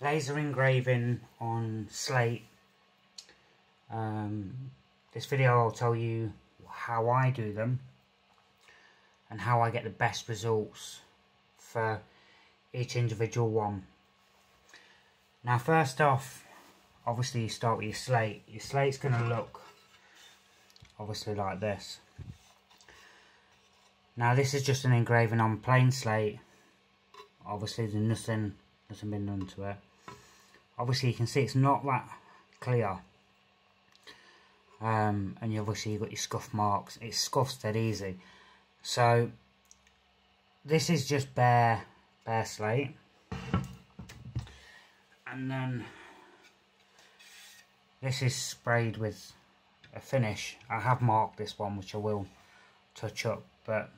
laser engraving on slate. Um, this video will tell you how I do them and how I get the best results for each individual one. Now first off, obviously you start with your slate. Your slate's going to look obviously like this. Now this is just an engraving on plain slate. Obviously there's nothing, nothing been done to it. Obviously you can see it's not that clear. Um, and you obviously you've got your scuff marks. It scuffs dead easy. So this is just bare, bare slate. And then this is sprayed with a finish. I have marked this one, which I will touch up, but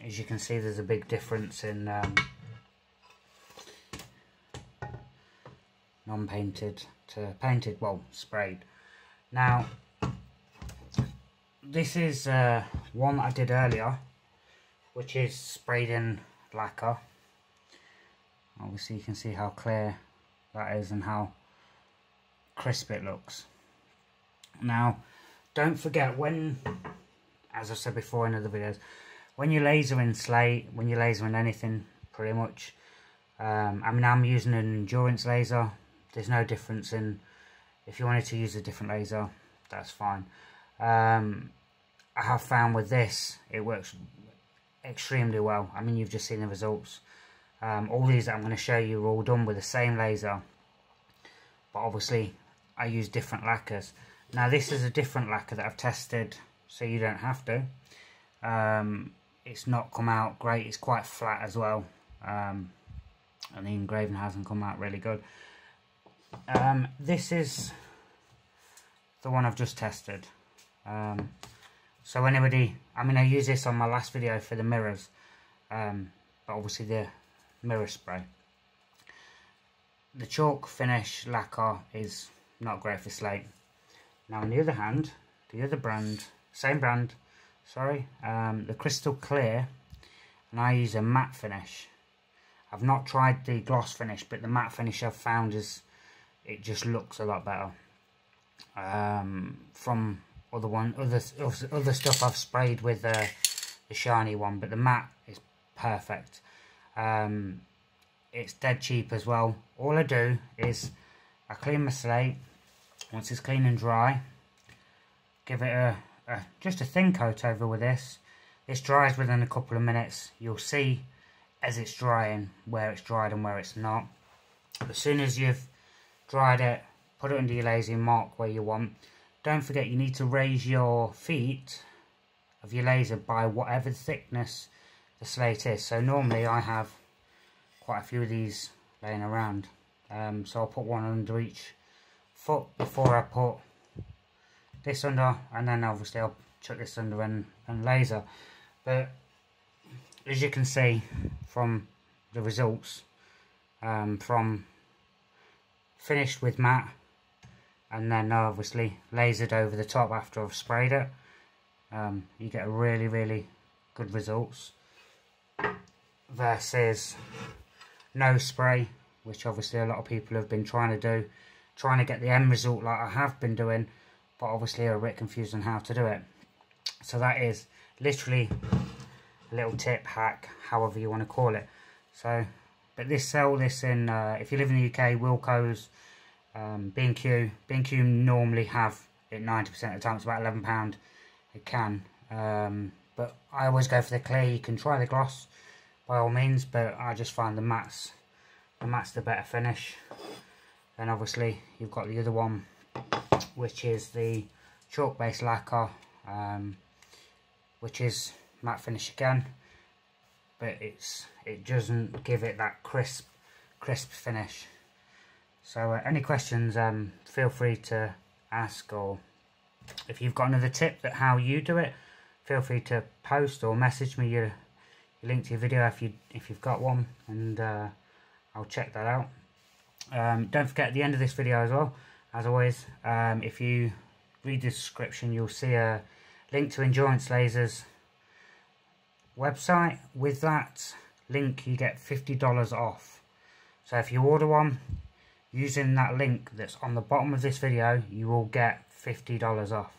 as you can see, there's a big difference in um, non-painted to painted, well, sprayed. Now, this is uh, one I did earlier, which is sprayed in lacquer. Obviously, you can see how clear that is and how crisp it looks. Now, don't forget when, as I said before in other videos, when you're lasering slate, when you're lasering anything, pretty much, um, I mean, I'm using an endurance laser. There's no difference in, if you wanted to use a different laser, that's fine. Um, I have found with this, it works extremely well. I mean, you've just seen the results. Um, all these that I'm going to show you are all done with the same laser. But obviously, I use different lacquers. Now, this is a different lacquer that I've tested, so you don't have to. Um, it's not come out great. It's quite flat as well. Um, and the engraving hasn't come out really good. Um, this is the one I've just tested. Um, so anybody, I mean I used this on my last video for the mirrors. Um, but obviously the mirror spray. The chalk finish lacquer is not great for slate. Now on the other hand, the other brand, same brand, sorry, um, the Crystal Clear, and I use a matte finish. I've not tried the gloss finish, but the matte finish I've found is, it just looks a lot better. Um, from other one, other other stuff I've sprayed with uh, the shiny one, but the matte is perfect. Um, it's dead cheap as well. All I do is I clean my slate once it's clean and dry. Give it a uh, just a thin coat over with this. This dries within a couple of minutes. You'll see as it's drying where it's dried and where it's not. As soon as you've dried it, put it under your lazy mark where you want. Don't forget you need to raise your feet of your laser by whatever thickness the slate is. So normally I have quite a few of these laying around. Um, so I'll put one under each foot before I put this under and then obviously I'll chuck this under and, and laser but as you can see from the results um, from finished with matte and then obviously lasered over the top after I've sprayed it um, you get really really good results versus no spray which obviously a lot of people have been trying to do trying to get the end result like I have been doing but obviously are a bit confused on how to do it. So that is literally a little tip, hack, however you want to call it. So, but this sell this in, uh, if you live in the UK, Wilko's, um, B&Q. B&Q normally have it 90% of the time, it's about £11 a can. Um, but I always go for the clear, you can try the gloss by all means, but I just find the mattes, the mattes the better finish. Then obviously you've got the other one which is the chalk based lacquer um, which is matte finish again but it's it doesn't give it that crisp crisp finish. So uh, any questions um, feel free to ask or if you've got another tip that how you do it feel free to post or message me your, your link to your video if you if you've got one and uh, I'll check that out. Um, don't forget at the end of this video as well as always, um, if you read the description, you'll see a link to Endurance Lasers website. With that link, you get $50 off. So if you order one, using that link that's on the bottom of this video you will get $50 off.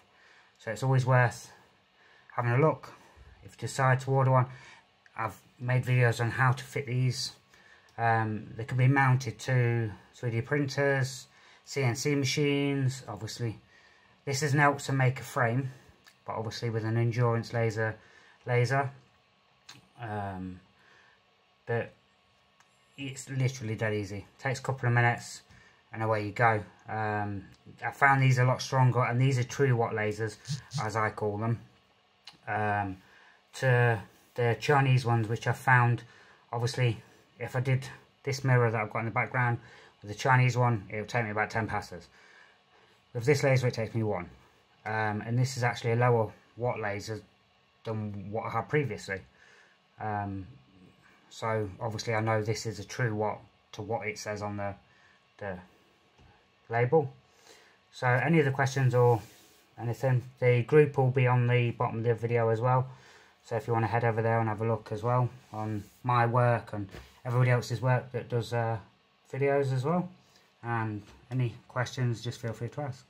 So it's always worth having a look. If you decide to order one I've made videos on how to fit these. Um, they can be mounted to 3D printers CNC machines obviously. This is an EleksMaker frame but obviously with an endurance laser laser um, but it's literally dead easy. Takes a couple of minutes and away you go. Um, I found these a lot stronger and these are true watt lasers as I call them um, to the Chinese ones which I found obviously if I did this mirror that I've got in the background with the Chinese one it will take me about 10 passes. With this laser it takes me one. Um, and this is actually a lower watt laser than what I had previously um, so obviously I know this is a true watt to what it says on the, the label. So any of the questions or anything, the group will be on the bottom of the video as well. So if you want to head over there and have a look as well on my work and everybody else's work that does uh, videos as well. And any questions, just feel free to ask.